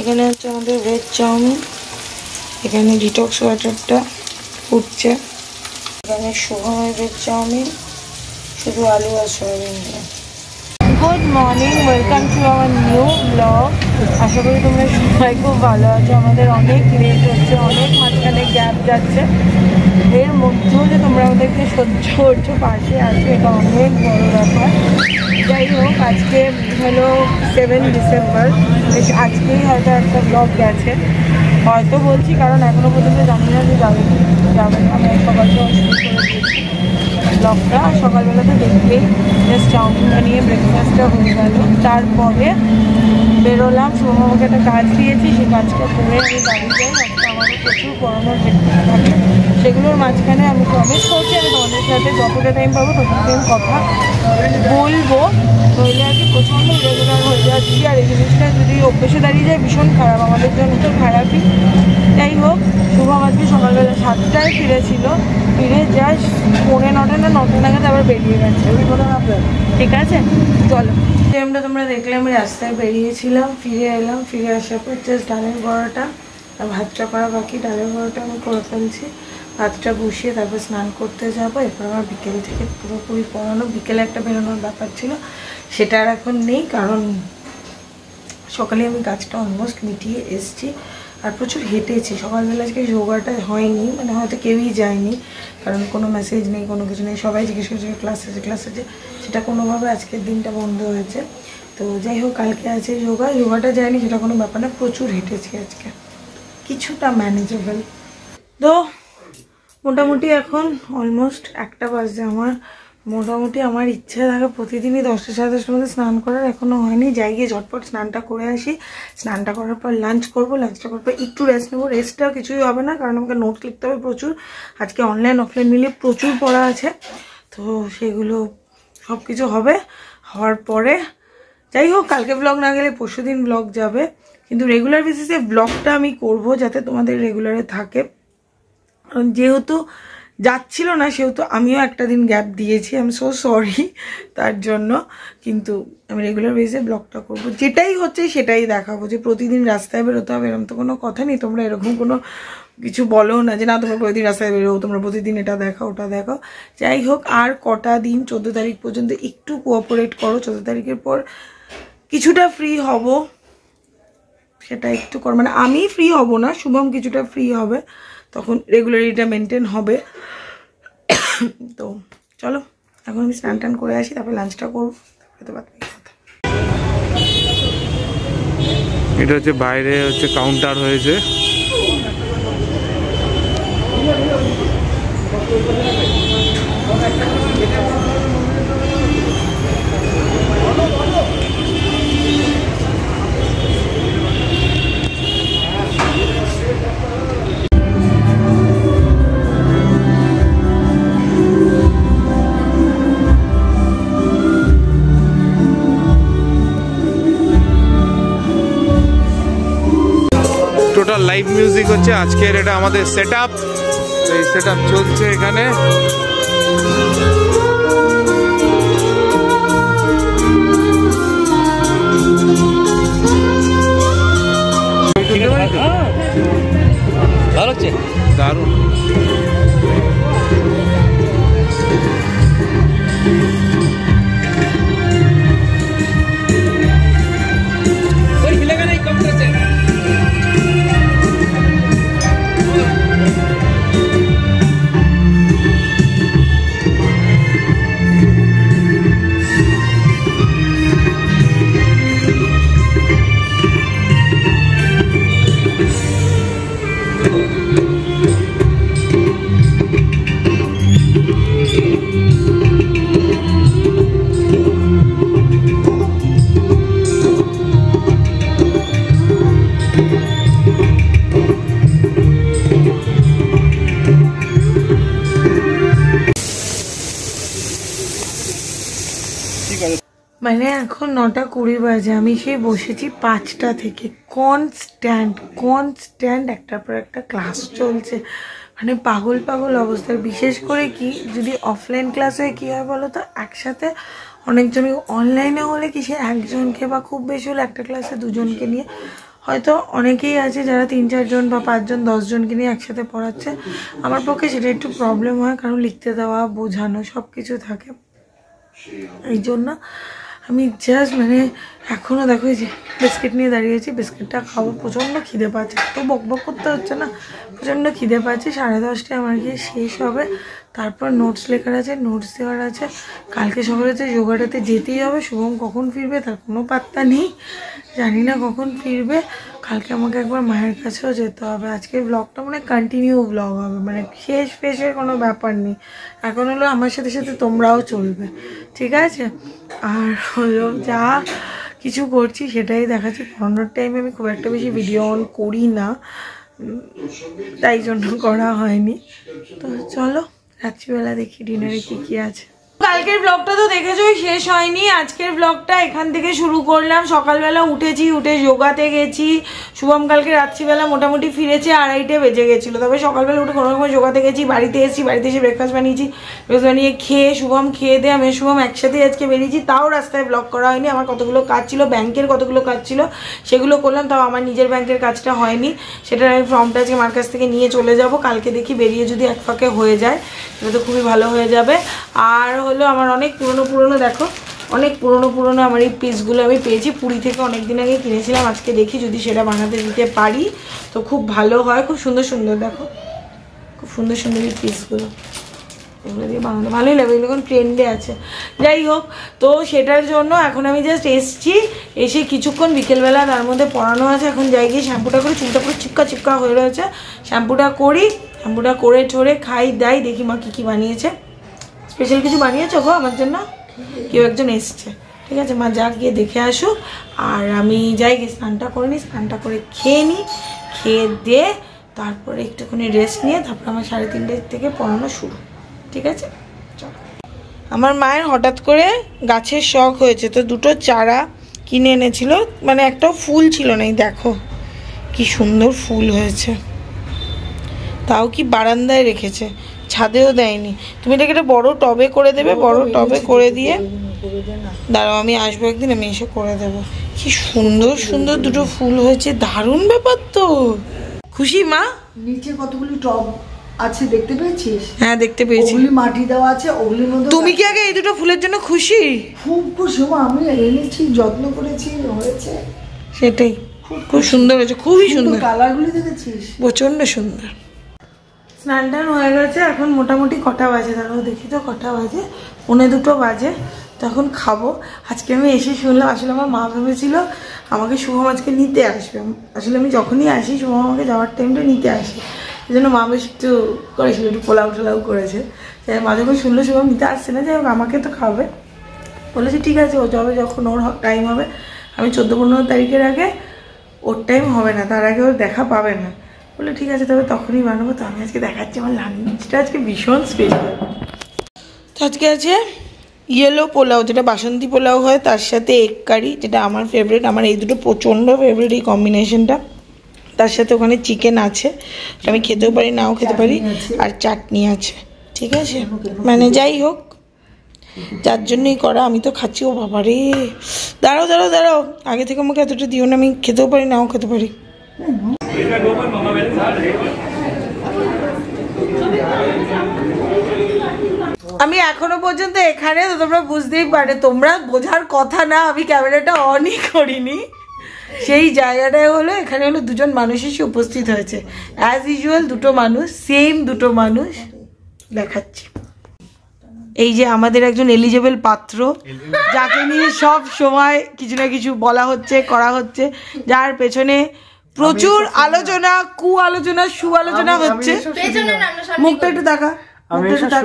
এখানে হচ্ছে আমাদের ভেজ চাউমিন। এখানে ডিটক্স ওয়াটারটা উঠছে এখানে সুগমের ভেজ চাউমিন, শুধু আলু আর soybean good morning welcome to আমার নিউ ব্লগ আশা করি তোমরা সবাই খুব ভালো আছো। আমাদের অনেক লেট হচ্ছে, অনেক মাঝখানে গ্যাপ যাচ্ছে। এর মধ্যেও যে তোমরা আমাদেরকে সহ্য করছ, পাশে আছে এটা অনেক বড় ব্যাপার। যাই হোক, আজকে হলো সেভেন ডিসেম্বর আজকেই হয়তো একটা ব্লগ গেছে। হয়তো বলছি, কারণ এখনও পর্যন্ত জানি না যে যাবে যাবে আমি সকাল ব্লগটা সকালবেলাতে দেখলেই জাস্ট চাউমিন নিয়ে ব্রেকফাস্টটা হয়ে গেল। তারপরে বেরোলাম। শুভমাকে একটা কাজ দিয়েছি। সেই কাজটা করে আমি বাড়ি যাই। আমারও প্রচুর পড়ানোর প্র্যাকটিস থাকে। সেগুলোর মাঝখানে আমি প্রমিস করছি, আমি তোমাদের সাথে যতটা টাইম পাবো ততটা টাইম কথা বলব। নইলে আর কি প্রচণ্ড রেগুলার হয়ে যাচ্ছি। আর এই জিনিসটা যদি অভ্যেসে দাঁড়িয়ে যায়, ভীষণ খারাপ। আমাদের জন্য তো খারাপই। যাই হোক শুভম আজকে সকালবেলা সাতটায় ফিরেছিল। ফিরে জাস্ট পৌনে নটা না নটা নাগাদ আবার বেরিয়ে গেছে। ঠিক আছে? চলো। টাইমটা তোমরা দেখলে আমি রাস্তায় বেরিয়েছিলাম ফিরে এলাম ফিরে আসার পর জাস্ট ডালের বড়াটা আর ভাতটা করা বাকি। ডালের বড়াটা আমি করে ফেলছি। ভাতটা বসিয়ে তারপর স্নান করতে যাব। এরপর আমার বিকেল থেকে পুরোপুরি পড়ানো বিকেলে একটা বেরোনোর ব্যাপার ছিল। সেটা আর এখন নেই কারণ সকালে আমি কাজটা অলমোস্ট মিটিয়ে এসছি। আর প্রচুর হেঁটেছি। সকালবেলা আজকে যোগাটা হয়নি মানে হয়তো কেউই যায়নি, কারণ কোনো মেসেজ নেই, কোনো কিছু নেই। সবাই জিজ্ঞেস করছে ক্লাস আছে ক্লাস আছে। সেটা কোনোভাবে আজকের দিনটা বন্ধ হয়েছে। তো যাই হোক, কালকে আছে যোগা যোগাটা যায়নি, সেটা কোনো ব্যাপার না, প্রচুর হেঁটেছি আজকে। কিছুটা ম্যানেজেবল তো, মোটামুটি এখন অলমোস্ট একটা বাজে আমার মোটামুটি আমার ইচ্ছা থাকে প্রতিদিনই দশটা সাড়ে দশটার মধ্যে স্নান করার। এখনও হয়নি, যাই গিয়ে ঝটপট স্নানটা করে আসি। স্নানটা করার পর লাঞ্চ করব লাঞ্চটা করার পর একটু রেস্ট নেব। রেস্টটা কিছুই হবে না, কারণ আমাকে নোট লিখতে হবে প্রচুর। আজকে অনলাইন অফলাইন মিলিয়ে প্রচুর পড়া আছে। তো সেগুলো সব কিছু হবে। হওয়ার পরে যাই হোক, কালকে ব্লগ না গেলে পরশু দিন ব্লগ যাবে। কিন্তু রেগুলার বেসিসে ব্লগটা আমি করব যাতে তোমাদের রেগুলারে থাকে। কারণ যেহেতু যাচ্ছিল না, সেহেতু আমিও একটা দিন গ্যাপ দিয়েছি আমি সো সরি তার জন্য। কিন্তু আমি রেগুলার বেসে ব্লগটা করব। যেটাই হচ্ছে সেটাই দেখাবো যে প্রতিদিন রাস্তায় বেরোতে হবে এরকম তো কোনো কথা নেই। তোমরা এরকম কোনো কিছু বলো না যে, না, তোমরা প্রতিদিন রাস্তায় বেরো তোমরা প্রতিদিন এটা দেখাও, ওটা দেখাও। যাই হোক, আর কটা দিন, চোদ্দ তারিখ পর্যন্ত একটু কোঅপারেট করো। চোদ্দ তারিখের পর কিছুটা ফ্রি হব, সেটা একটু কর মানে আমি ফ্রি হব না, শুভম কিছুটা ফ্রি হবে। তখন রেগুলারিটা মেনটেন হবে। তো চলো, এখন আমি স্নান টান করে আসি, তারপরে লাঞ্চটা করব, তারপরে তো বাদ এটা হচ্ছে বাইরে হচ্ছে কাউন্টার হয়েছে। লাইভ মিউজিক হচ্ছে আজকের এটা আমাদের সেট আপ এই সেট আপ চলছে এখানে। ভালো হচ্ছে? দারুণ। মানে এখন নটা কুড়ি বাজে, আমি সেই বসেছি পাঁচটা থেকে। কনস্ট্যান্ট কনস্ট্যান্ট একটার পর একটা ক্লাস চলছে। মানে পাগল পাগল অবস্থা। বিশেষ করে কি, যদি অফলাইন ক্লাস হয় কী হয় বলো তো, একসাথে অনেকজন অনলাইনে হলে কি সে একজনকে বা খুব বেশি হলে একটা ক্লাসে দুজনকে নিয়ে, হয়তো অনেকেই আছে যারা তিন চারজন বা পাঁচজন, দশজনকে নিয়ে একসাথে পড়াচ্ছে। আমার পক্ষে সেটা একটু প্রবলেম হয়, কারণ লিখতে দেওয়া, বোঝানো সব কিছু থাকে। এই জন্য আমি জাস্ট মানে এখনও দেখো যে বিস্কিট নিয়ে দাঁড়িয়েছি বিস্কিটটা খাব। প্রচণ্ড খিদে পাচ্ছে তো বক বক করতে হচ্ছে না, প্রচণ্ড খিদে পাচ্ছে। সাড়ে দশটায় আমার গিয়ে শেষ হবে। তারপর নোটস লেখার আছে নোটস দেওয়ার আছে। কালকে সকালে যে যোগাটাতে যেতেই হবে, শুভম কখন ফিরবে তার কোনো পাত্তা নেই। জানি না কখন ফিরবে। কালকে আমাকে একবার মায়ের কাছেও যেতে হবে। আজকের ব্লগটা মানে কন্টিনিউ ব্লগ হবে। মানে শেষ ফেসের কোনো ব্যাপার নেই। এখন হলো আমার সাথে সাথে তোমরাও চলবে। ঠিক আছে? আর হলো যা কিছু করছি সেটাই দেখাচ্ছি। পনেরোর টাইমে আমি খুব একটা বেশি ভিডিও অন করি না। তাই জন্য করা হয়নি। তো চলো, রাত্রিবেলা দেখি ডিনারে কী কী আছে। কালকের ব্লগটা তো দেখেছোই, শেষ হয়নি। আজকের ব্লগটা এখান থেকে শুরু করলাম। সকালবেলা উঠেছি, উঠে যোগাতে গেছি। শুভম কালকে রাত্রিবেলা মোটামুটি ফিরেছে, আড়াইটে বেজে গেছিল। তবে সকালবেলা উঠে কোনো রকম যোগাতে গেছি, বাড়িতে এসেছি, বাড়িতে এসে ব্রেকফাস্ট বানিয়েছি। ব্রেকফাস্ট বানিয়ে খেয়ে, শুভম খেয়ে দিয়ে আমি শুভম একসাথেই আজকে বেরিয়েছি। তাও রাস্তায় ব্লগ করা হয়নি। আমার কতগুলো কাজ ছিল, ব্যাংকের কতগুলো কাজ ছিল, সেগুলো করলাম। তাও আমার নিজের ব্যাংকের কাজটা হয়নি। সেটা আমি ফর্মটা আজকে আমার কাছ থেকে নিয়ে চলে যাব। কালকে দেখি বেরিয়ে যদি এক ফাঁকে হয়ে যায় সেটা তো খুবই ভালো হয়ে যাবে। আর হলো আমার অনেক পুরনো পুরনো, দেখো, অনেক পুরনো পুরনো আমার এই পিসগুলো আমি পেয়েছি। পুরী থেকে অনেক দিন আগে কিনেছিলাম, আজকে দেখি যদি সেটা বানাতে দিতে পারি। তো খুব ভালো হয়, খুব সুন্দর সুন্দর, দেখো, খুব সুন্দর সুন্দর এই পিসগুলো এগুলো দিয়ে বানানো, ভালোই লাগবে এগুলো এখন ট্রেন্ডে আছে। যাই হোক, তো সেটার জন্য এখন আমি জাস্ট এসছি, এসে কিছুক্ষণ, বিকেলবেলা তার মধ্যে পড়ানো আছে। এখন যাই গিয়ে শ্যাম্পুটা করে, চুলটা পুরো চিপকা চিপকা হয়ে রয়েছে। শ্যাম্পুটা করি, শ্যাম্পুটা করে ঠোরে খাই, দাই, দেখি মা কী কী বানিয়েছে। স্পেশাল কিছু বানিয়েছো গো আমার জন্য? কেউ একজন এসছে। ঠিক আছে, মা, যা গিয়ে দেখে আসুক। আর আমি যাই গিয়ে স্নানটা করে নিই, স্নানটা করে খেয়ে নিই। খেয়ে দিয়ে তারপরে একটুখানি রেস্ট নিয়ে তারপর আমার সাড়ে তিনটের থেকে পড়ানো শুরু। ঠিক আছে? আমার মায়ের হঠাৎ করে গাছের শখ হয়েছে তো দুটো চারা কিনে এনেছিল। মানে একটাও ফুল ছিল না, এই দেখো। কি সুন্দর ফুল হয়েছে। তাও কি বারান্দায় রেখেছে। ছাদেও দেয়নি। তুমি এটাকে একটা বড় টবে করে দেবে বড় টবে করে দিয়ে দাঁড়াও আমি আসব একদিন আমি এসে করে দেবো। কি সুন্দর সুন্দর দুটো ফুল হয়েছে দারুণ ব্যাপার তো। খুশি মা? নিচে কতগুলি টব আছে দেখতে পেয়েছিস? হ্যাঁ দেখতে পেয়েছি। ওগুলি মাটি দেওয়া আছে ওগুলির মধ্যে তুমি কি আগে এই দুটো ফুলের জন্য খুশি? খুব খুশি মা, আমি এনেছি যত্ন করেছি হয়েছে। সেটাই খুব সুন্দর হয়েছে খুবই সুন্দর কালারগুলি দেখেছিস? প্রচণ্ড সুন্দর। স্নান টান হয়ে গেছে, এখন মোটামুটি কটা বাজে? দাঁড়াও দেখি তো, কটা বাজে? পৌনে দুটো বাজে তখন খাব। আজকে আমি এসে শুনলাম, আসলে আমার মা ভেবেছিল আমাকে শুভম আজকে নিতে আসবে। আসলে আমি যখনই আসি, শুভম আমাকে যাওয়ার টাইমটা নিতে আসে। এই জন্য মা বেশ একটু করেছিল, একটু পোলাও টোলাও করেছে। মা যখন শুনলো শুভম নিতে আসছে না হোক, আমাকে তো খাবে। বলেছে, ঠিক আছে, ও যাবে যখন, ওর টাইম হবে। আমি চোদ্দ পনেরো তারিখের আগে, ওর টাইম হবে না, তার আগে ওর দেখা পাবে না। বলে ঠিক আছে তবে তখনই বানাবো তো আমি আজকে দেখাচ্ছি আমার লাঞ্চটা আজকে ভীষণ স্পেশাল তো আজকে আছে ইয়েলো পোলাও যেটা বাসন্তী পোলাও হয় তার সাথে এগ কারি যেটা আমার ফেভারিট আমার এই দুটো প্রচণ্ড ফেভারিট এই কম্বিনেশনটা তার সাথে ওখানে চিকেন আছে আমি খেতেও পারি নাও খেতে পারি আর চাটনি আছে ঠিক আছে? মানে যাই হোক যার জন্যই করা আমি তো খাচ্ছি ও বাবা রে। দাঁড়াও দাঁড়াও দাঁড়াও আগে থেকে আমাকে এতটা দিও না আমি খেতেও পারি নাও খেতে পারি। আমি এখনও পর্যন্ত এখানে তোমরা বুঝতেই পারে তোমরা বোঝার কথা না, আমি ক্যামেরাটা অনই করিনি। সেই জায়গাটায় হলো, এখানে হলো দুজন মানুষ এসে উপস্থিত হয়েছে। অ্যাজ ইউজুয়াল দুটো মানুষ সেম দুটো মানুষ দেখাচ্ছি। এই যে আমাদের একজন এলিজেবল পাত্র, যাকে নিয়ে সব সময় কিছু না কিছু বলা হচ্ছে, করা হচ্ছে, যার পেছনে প্রচুর আলোচনা কু আলোচনা সু আলোচনা হচ্ছে। মুখটা একটু দেখা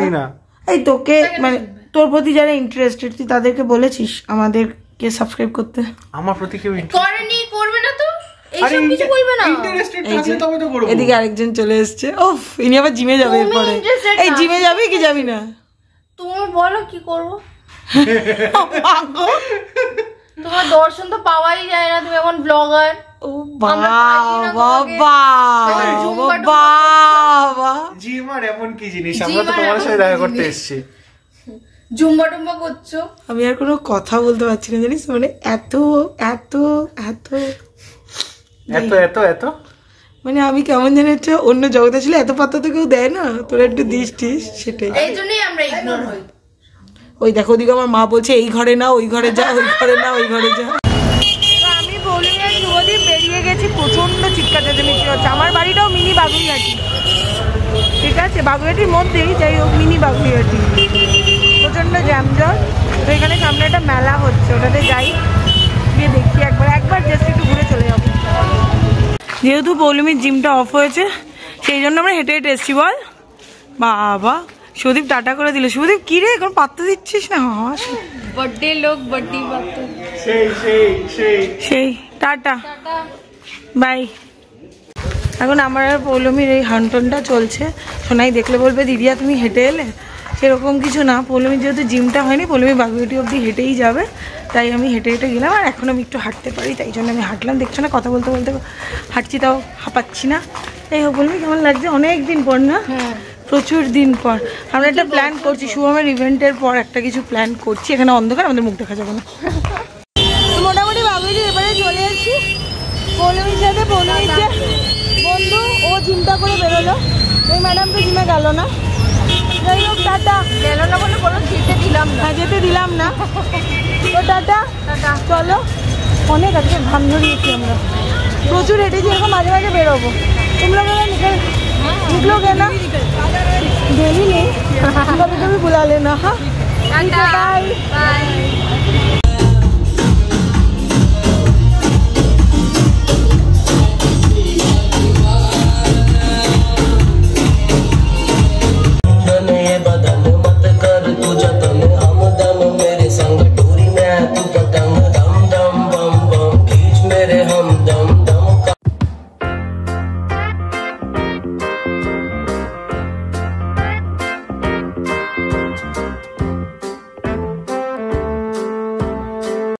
দেখা। এই তোকে মানে তোর প্রতি যারা ইন্টারেস্টেড তুই তাদেরকে বলেছিস আমাদেরকে সাবস্ক্রাইব করতে? আমার প্রতি কেউ করেনি করবে না তো? এইসব কিছু বলবে না। এদিকে আরেকজন চলে এসছে। ওফ ইনি আবার জিমে যাবে এরপরে। এই জিমে যাবে কি যাবি না? তুমি বলো কি করব। তোমার দর্শন তো পাওয়াই যায় না তুমি এখন ব্লগার ও বাবা পাই না তোমাকে। বাবা জুম্বা টুম্বা বাবা। জিম আর এমন কি জিনিস? আমরা তো তোমার সাথে দেখা করতে এসেছি। জুম্বা টুম্বা করছ? আমি আর কোনো কথা বলতে পারছি না জানিস? মানে এত এত এত। এত এত এত? মানে আমি কেমন জানি একটা অন্য জগতে ছিল এত পাতা তো কেউ দেয় না। তোরা একটু দিস টিস সেটাই। এই জন্যই আমরা ইগনোর হই। ওই দেখো ওদিকে আমার মা বলছে এই ঘরে না ওই ঘরে যা ওই ঘরে না ওই ঘরে যা আমি বলি শুভদীপ বেরিয়ে গেছি চিৎকার চেঁচামেচি হচ্ছে। আমার বাড়িটাও মিনি বাগুইয়াটি। ঠিক আছে? বাগুইয়াটির মধ্যেই যাই হোক মিনি বাগুইয়াটি। প্রচণ্ড জ্যামজট। তো এখানে সামনে একটা মেলা হচ্ছে ওটাতে যাই। গিয়ে দেখি একবার। একবার জাস্ট একটু ঘুরে চলে যাব। যেহেতু পৌলমীর জিমটা অফ হয়েছে সেই জন্য আমরা হেঁটে হেঁটে এসছি বল। বাবা সুদীপ টাটা করে দিল। সুদীপ কি রে এখন পাত্তা দিচ্ছিস না? হাস। বার্থডে লোক বার্থডে বার্থডে সেই সেই সেই। সেই টাটা। বাই। এখন আমার আর পৌলমীর এই হান্টনটা চলছে। সোনাই দেখলে বলবে দিদিয়া তুমি হেঁটে এলে? সেরকম কিছু না। পৌলমীর যেহেতু জিমটা হয়নি পৌলমী বাগুইটি অবধি হেঁটেই যাবে। তাই আমি হেঁটে হেঁটে গেলাম আর এখন আমি একটু হাঁটতে পারি তাই জন্য আমি হাঁটলাম। দেখছ না কথা বলতে বলতে হাঁটছি তাও হাঁপাচ্ছি না। এই হোক বলবি কেমন লাগছে? অনেক দিন পর না? প্রচুর দিন পর। আমরা একটা প্ল্যান করছি শুভমের ইভেন্টের পর একটা কিছু প্ল্যান করছি। এখানে অন্ধকার আমাদের মুখ দেখা যাবে না। মোটামুটি বাবুজি এবারে চলে এসেছি। পৌলমীর সাথে পৌলমীর যে বন্ধু ও চিন্তা করে বেরোলো। ওই ম্যাডাম তো জিমে গেল না। যাই হোক টাটা। গেল না বলে কোনো যেতে দিলাম না। হ্যাঁ, যেতে দিলাম না। তো টাটা। চলো। অনেক আজকে ধান ধরিয়েছি আমরা। প্রচুর হেঁটেছি এরকম মাঝে মাঝে বেরোবো। তোমরা বলো নিকল নিকলো কেন ডেলি নেই। তুমি বুলালে না হ্যাঁ? Bye bye